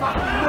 放。